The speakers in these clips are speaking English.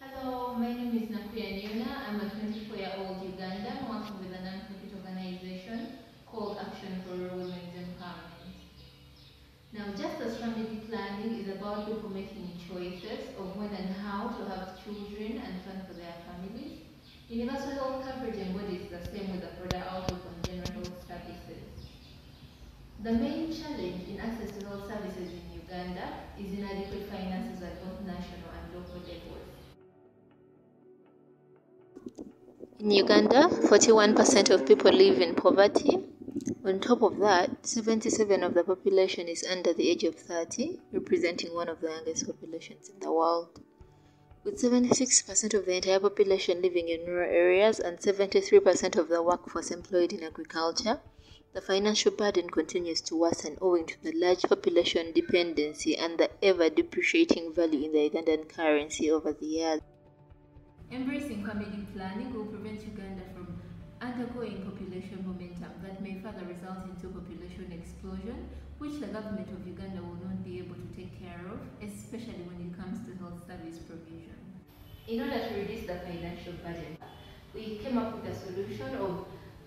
Hello, my name is Nakuya Niona. I'm a 24-year-old Ugandan working with a non-profit organization called Action for Women's Empowerment. Now, just as family planning is about people making choices of when and how to have children and plan for their families, universal health coverage embodies the same with a broader outlook on general health services. The main challenge in access to health services in Uganda is inadequate finances at both national and local levels. In Uganda, 41% of people live in poverty. On top of that, 77 of the population is under the age of 30, representing one of the youngest populations in the world. With 76% of the entire population living in rural areas and 73% of the workforce employed in agriculture, the financial burden continues to worsen owing to the large population dependency and the ever depreciating value in the Ugandan currency over the years. Embracing family planning will prevent Uganda from undergoing population momentum that may further result into population explosion, which the government of Uganda will not be able to take care of, especially when it comes to health service provision. In order to reduce the financial burden, we came up with a solution of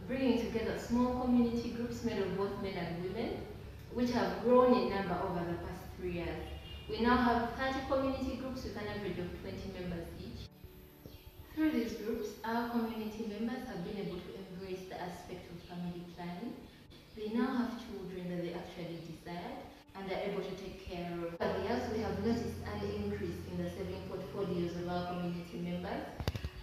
bringing together small community groups made of both men and women, which have grown in number over the past three years. We now have 30 community groups with an average of 20 members each. Our community members have been able to embrace the aspect of family planning. They now have children that they actually desired and are able to take care of. The years, we have noticed an increase in the saving portfolios of our community members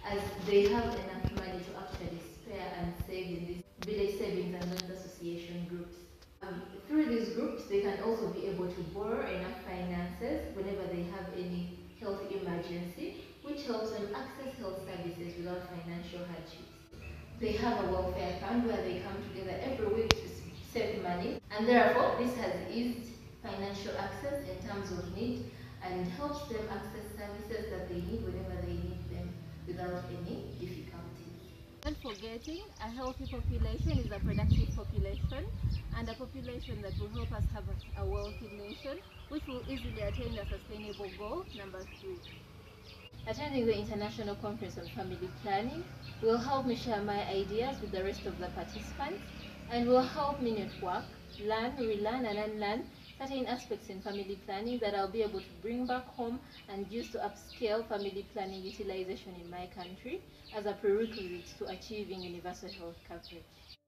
as they have enough money to actually spare and save in these village savings and loans association groups. Um, through these groups, they can also be able to borrow enough finances whenever they have any them access health services without financial hardships. They have a welfare fund where they come together every week to save money, and therefore this has eased financial access in terms of need and helps them access services that they need whenever they need them without any difficulty. Not forgetting, a healthy population is a productive population and a population that will help us have a wealthy nation, which will easily attain a sustainable goal, number three. Attending the International Conference on Family Planning will help me share my ideas with the rest of the participants and will help me network, learn, relearn and unlearn certain aspects in family planning that I'll be able to bring back home and use to upscale family planning utilization in my country as a prerequisite to achieving universal health coverage.